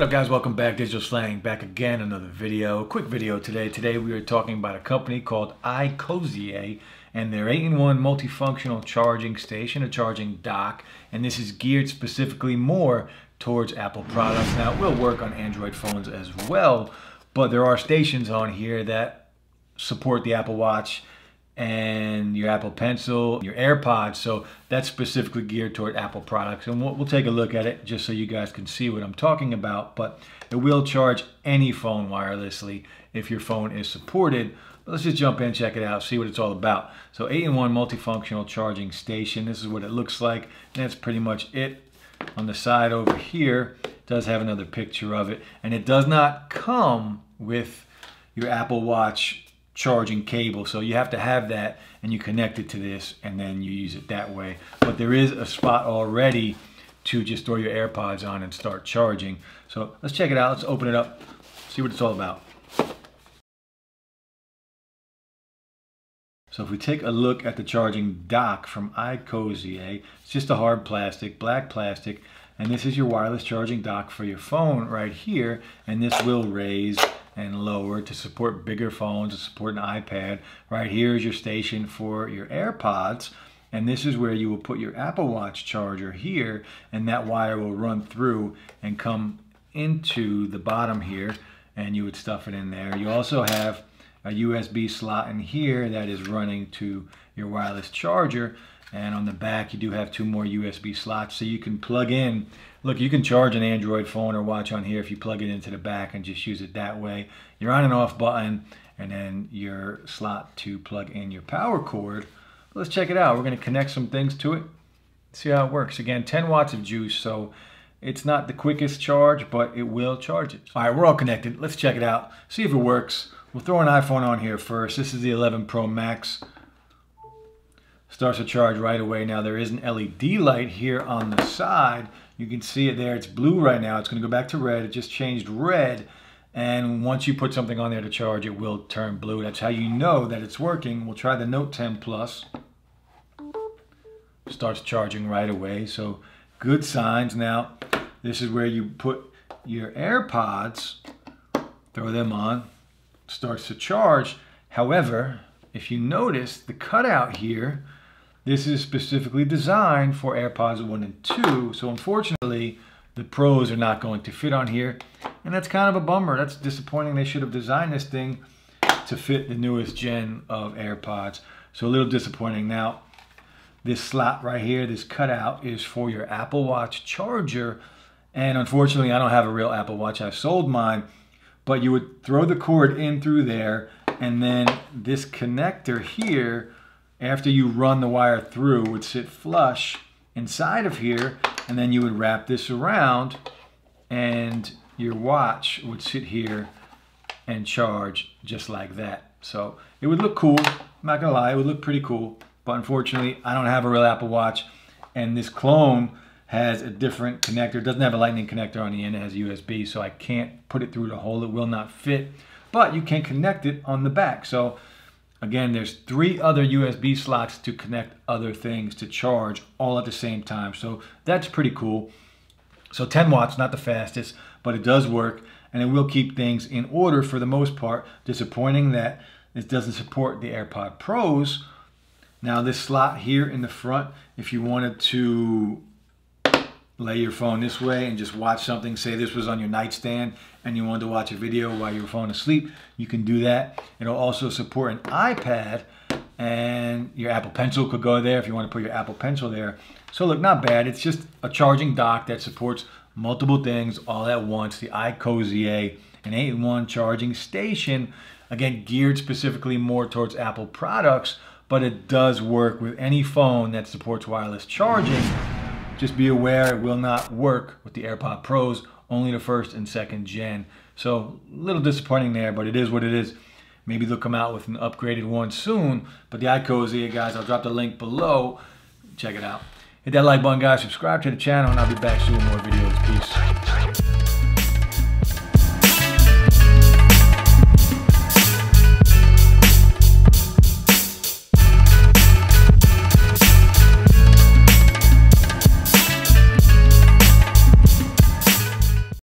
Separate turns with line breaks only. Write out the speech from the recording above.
What up guys, welcome back, Digital Slang, back again, another video. Quick video today. Today we are talking about a company called iCozzier and their 8-in-1 multifunctional charging station, a charging dock, and this is geared specifically more towards Apple products. Now it will work on Android phones as well, but there are stations on here that support the Apple Watch and your Apple Pencil, your AirPods. So that's specifically geared toward Apple products. And we'll, we'll, take a look at it just so you guys can see what I'm talking about. But it will charge any phone wirelessly if your phone is supported. But let's just jump in, check it out, see what it's all about. So 8-in-1 multifunctional charging station. This is what it looks like. And that's pretty much it. On the side over here, does have another picture of it. And it does not come with your Apple Watch charging cable. So you have to have that and you connect it to this and then you use it that way. But there is a spot already to just throw your AirPods on and start charging. So let's check it out. Let's open it up, see what it's all about. So if we take a look at the charging dock from iCozzier, it's just a hard plastic, black plastic, and this is your wireless charging dock for your phone right here, and this will raise and lower to support bigger phones, to support an iPad. Right here is your station for your AirPods, and this is where you will put your Apple Watch charger here, and that wire will run through and come into the bottom here, and you would stuff it in there. You also have a USB slot in here that is running to your wireless charger, and on the back, you do have two more USB slots so you can plug in. Look, you can charge an Android phone or watch on here if you plug it into the back and just use it that way. Your on and off button and then your slot to plug in your power cord. Let's check it out. We're going to connect some things to it. See how it works. Again, 10 watts of juice, so it's not the quickest charge, but it will charge it. All right, we're all connected. Let's check it out. See if it works. We'll throw an iPhone on here first. This is the 11 Pro Max starts to charge right away. Now there is an LED light here on the side. You can see it there. It's blue right now. It's going to go back to red. It just changed red. And once you put something on there to charge, it will turn blue. That's how you know that it's working. We'll try the Note 10 Plus. Starts charging right away. So good signs. Now, this is where you put your AirPods, throw them on, starts to charge. However, if you notice the cutout here, this is specifically designed for AirPods 1 and 2, so unfortunately, the pros are not going to fit on here, and that's kind of a bummer. That's disappointing. They should have designed this thing to fit the newest gen of AirPods, so a little disappointing. Now, this slot right here, this cutout, is for your Apple Watch charger, and unfortunately, I don't have a real Apple Watch. I sold mine, but you would throw the cord in through there, and then this connector here after you run the wire through would sit flush inside of here and then you would wrap this around and your watch would sit here and charge just like that. So it would look cool, I'm not gonna lie, it would look pretty cool, but unfortunately I don't have a real Apple Watch and this clone has a different connector. It doesn't have a lightning connector on the end, it has USB, so I can't put it through the hole, it will not fit, but you can connect it on the back. So Again, there's three other USB slots to connect other things to charge all at the same time. So that's pretty cool. So 10 watts, not the fastest, but it does work and it will keep things in order for the most part. Disappointing that it doesn't support the AirPod Pros. Now this slot here in the front, if you wanted to lay your phone this way and just watch something. Say this was on your nightstand and you wanted to watch a video while you were falling asleep, you can do that. It'll also support an iPad and your Apple Pencil could go there if you want to put your Apple Pencil there. So look, not bad. It's just a charging dock that supports multiple things all at once. The iCozzier, an 8-in-1 charging station, again, geared specifically more towards Apple products, but it does work with any phone that supports wireless charging. Just be aware it will not work with the AirPod Pros, only the first and second gen. So a little disappointing there, but it is what it is. Maybe they'll come out with an upgraded one soon. But the iCozzier, guys, I'll drop the link below. Check it out. Hit that like button, guys. Subscribe to the channel, and I'll be back soon with more videos. Peace.